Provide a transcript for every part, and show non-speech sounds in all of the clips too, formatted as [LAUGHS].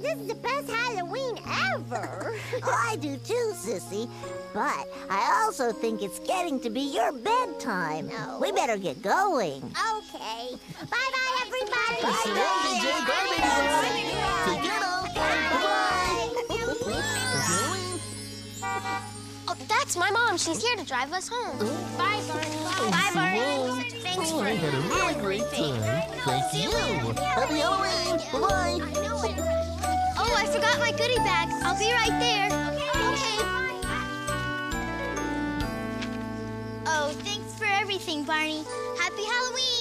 think this is the best Halloween ever. [LAUGHS] I do too, Sissy. But I also think it's getting to be your bedtime. No. We better get going. Okay. Bye-bye, everybody. Bye, BJ Garbage Bye. Oh, that's my mom. She's here to drive us home. Bye, Barney. Oh, Bye, Barney. Thanks Oh, for I had a really great time. Thank you. Happy Halloween. Bye-bye. Oh, I forgot my goodie bag. I'll be right there. Okay. Oh, thanks for everything, Barney. Happy Halloween.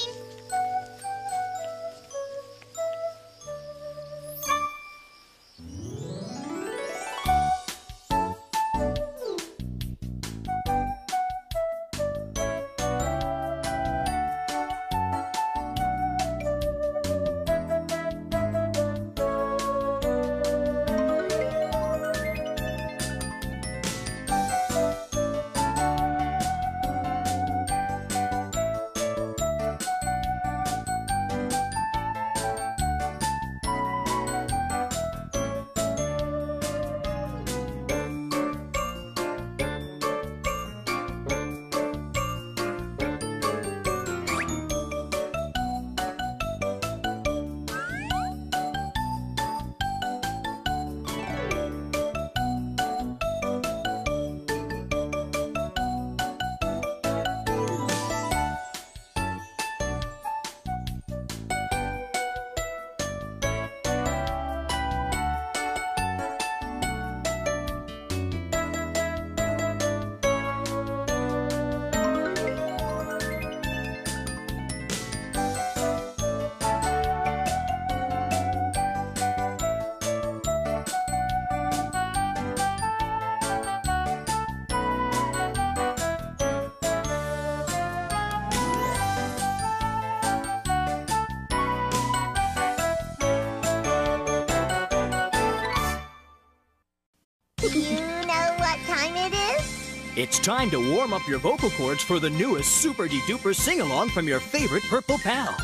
You know what time it is? It's time to warm up your vocal cords for the newest super de duper sing along from your favorite Purple Pal.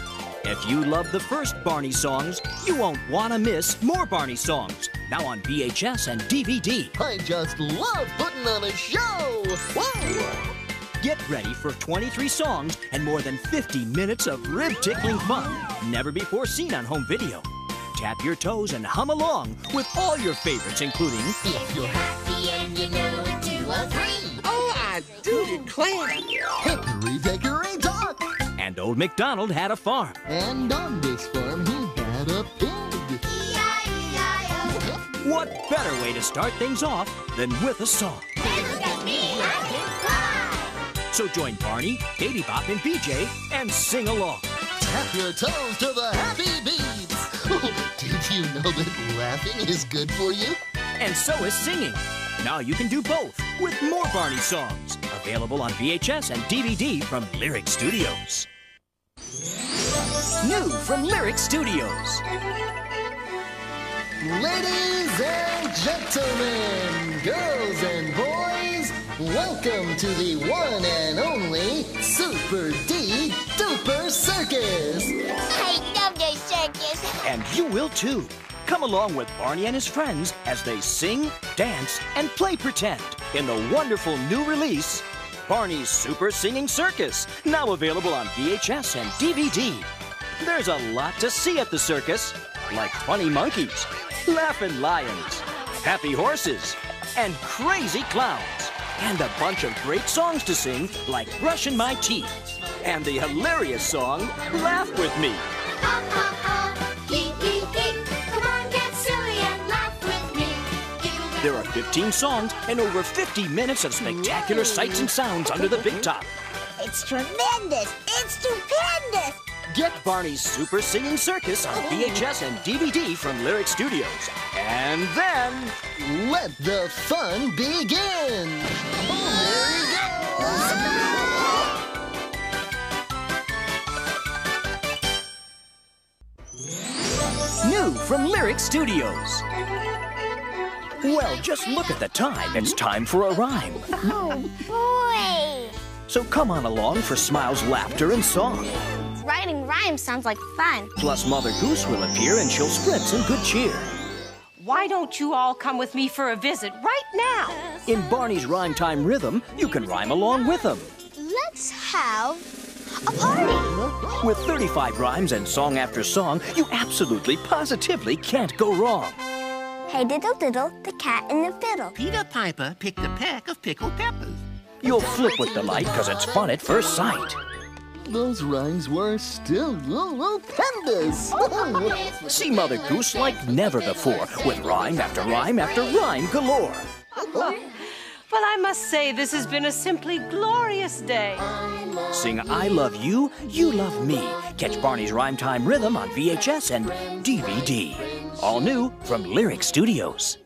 If you love the first Barney songs, you won't want to miss more Barney songs. Now on VHS and DVD. I just love putting on a show. Whoa. Get ready for 23 songs and more than 50 minutes of rib tickling fun, never before seen on home video. Tap your toes and hum along with all your favorites, including If you're happy and you know it, two or three. Oh, I do declare. Hickory dickory dock. And Old MacDonald Had a Farm. And on this farm, he had a pig. What better way to start things off than with a song? So join Barney, Baby Bop, and BJ and sing along. Tap your toes to the happy beats. [LAUGHS] Did you know that laughing is good for you? And so is singing. Now you can do both with more Barney songs. Available on VHS and DVD from Lyric Studios. New from Lyric Studios. Ladies and gentlemen, girls and boys, welcome to the one and only Super D Duper Circus. And you will too. Come along with Barney and his friends as they sing, dance, and play pretend in the wonderful new release, Barney's Super Singing Circus, now available on VHS and DVD. There's a lot to see at the circus, like funny monkeys, laughing lions, happy horses, and crazy clowns, and a bunch of great songs to sing, like Brushing My Teeth, and the hilarious song Laugh With Me. There are 15 songs and over 50 minutes of spectacular sights and sounds under the big top. It's tremendous. It's stupendous. Get Barney's Super Singing Circus on VHS and DVD from Lyric Studios. And then, Let the fun begin. new from Lyric Studios. Well, just look at the time. It's time for a rhyme. Oh, boy. So come on along for smiles, laughter, and song. Writing rhymes sounds like fun. Plus, Mother Goose will appear and she'll spread some good cheer. Why don't you all come with me for a visit right now? In Barney's Rhyme Time Rhythm, you can rhyme along with them. Let's have a party. With 35 rhymes and song after song, you absolutely, positively can't go wrong. Hey diddle diddle, the cat and the fiddle. Peter Piper picked a peck of pickled peppers. You'll flip with delight because it's fun at first sight. Those rhymes were still stupendous. [LAUGHS] See Mother Goose like never before with rhyme after rhyme after rhyme galore. [LAUGHS] Well, I must say this has been a simply glorious day. Sing I Love You, You Love Me. Catch Barney's Rhyme Time Rhythm on VHS and DVD. All new from Lyric Studios.